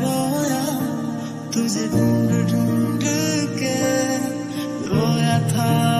रोया तुझे ढूंढ ढूंढ के रोया था।